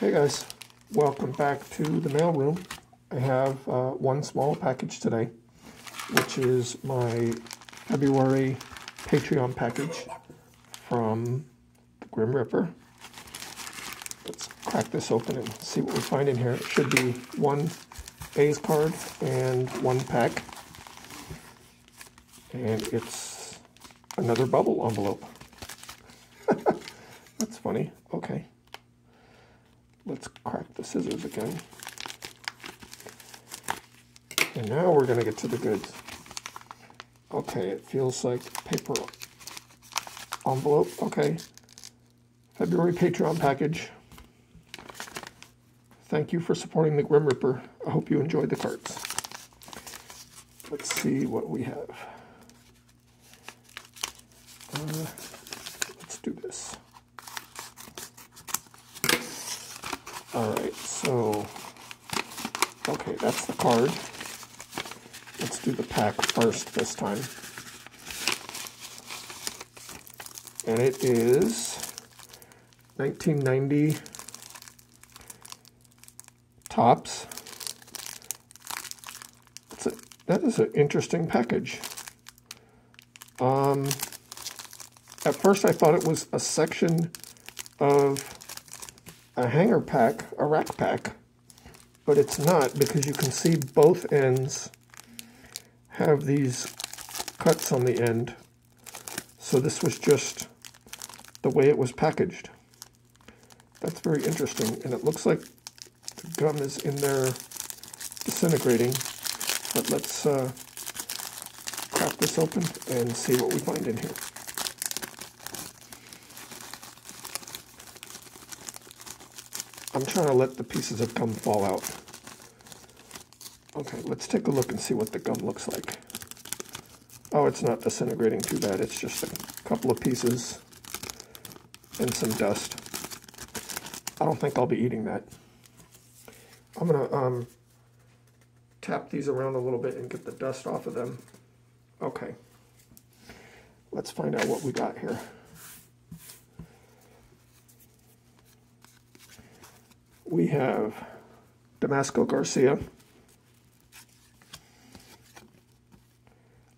Hey guys, welcome back to the mailroom. I have uh, one small package today, which is my February Patreon package from the Grim Ripper. Let's crack this open and see what we find in here. It should be one A's card and one pack. And it's another bubble envelope. That's funny. Okay. Let's crack the scissors again. And now we're going to get to the goods. Okay, it feels like paper envelope. Okay. February Patreon package. Thank you for supporting the Grim Ripper. I hope you enjoyed the cards. Let's see what we have. Uh, let's do this. All right, so, okay, that's the card. Let's do the pack first this time. And it is 1990 Topps. A, that is an interesting package. Um, at first I thought it was a section of a hanger pack, a rack pack, but it's not because you can see both ends have these cuts on the end. So this was just the way it was packaged. That's very interesting, and it looks like the gum is in there disintegrating. But let's uh, crack this open and see what we find in here. I'm trying to let the pieces of gum fall out. Okay, let's take a look and see what the gum looks like. Oh, it's not disintegrating too bad. It's just a couple of pieces and some dust. I don't think I'll be eating that. I'm going to um, tap these around a little bit and get the dust off of them. Okay. Let's find out what we got here. We have Damaso Garcia,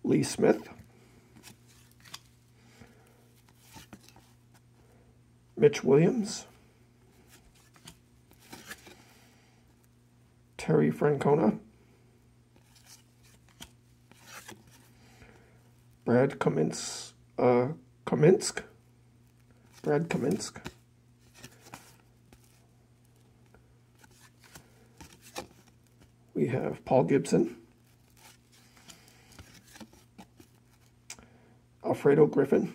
Lee Smith, Mitch Williams, Terry Francona, Brad Komminsk, uh, Komminsk, Brad Komminsk, we have Paul Gibson, Alfredo Griffin,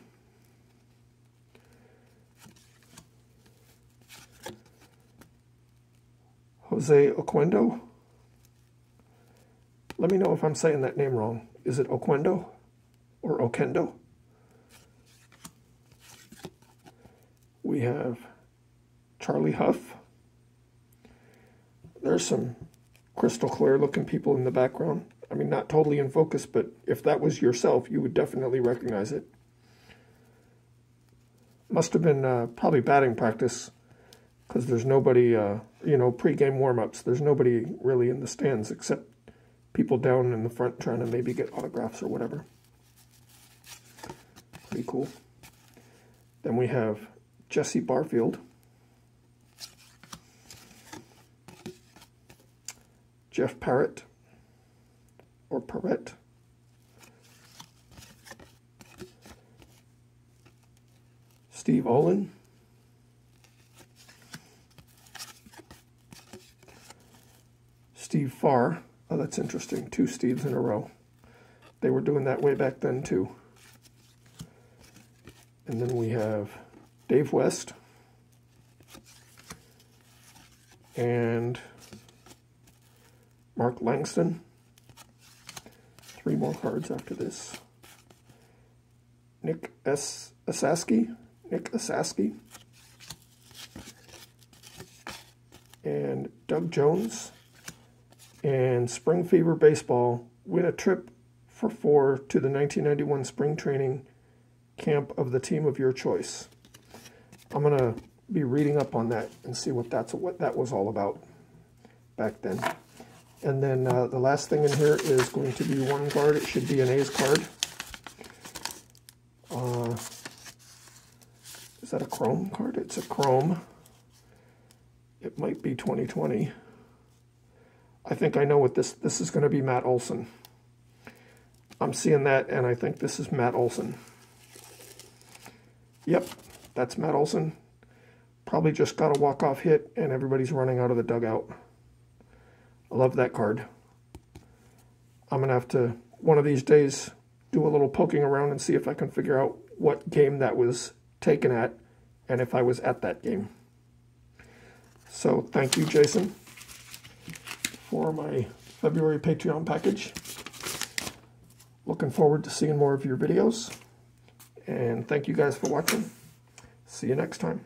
Jose Oquendo. Let me know if I'm saying that name wrong. Is it Oquendo or Okendo? We have Charlie Hough. There's some crystal clear looking people in the background. I mean, not totally in focus, but if that was yourself, you would definitely recognize it. Must have been uh, probably batting practice because there's nobody, uh, you know, pre-game warm-ups. There's nobody really in the stands except people down in the front trying to maybe get autographs or whatever. Pretty cool. Then we have Jesse Barfield. Jeff Parrott or Parrett. Steve Olin. Steve Farr. Oh, that's interesting. Two Steves in a row. They were doing that way back then, too. And then we have Dave West. And Mark Langston. Three more cards after this. Nick S. Asaski. Nick Esasky. And Doug Jones. And Spring Fever Baseball win a trip for four to the 1991 spring training camp of the team of your choice. I'm going to be reading up on that and see what that's what that was all about back then. And then uh, the last thing in here is going to be one card. It should be an A's card. Uh, is that a Chrome card? It's a Chrome. It might be 2020. I think I know what this, this is going to be Matt Olson. I'm seeing that, and I think this is Matt Olson. Yep, that's Matt Olson. Probably just got a walk-off hit, and everybody's running out of the dugout. I love that card. I'm going to have to, one of these days, do a little poking around and see if I can figure out what game that was taken at and if I was at that game. So thank you, Jason, for my February Patreon package. Looking forward to seeing more of your videos. And thank you guys for watching. See you next time.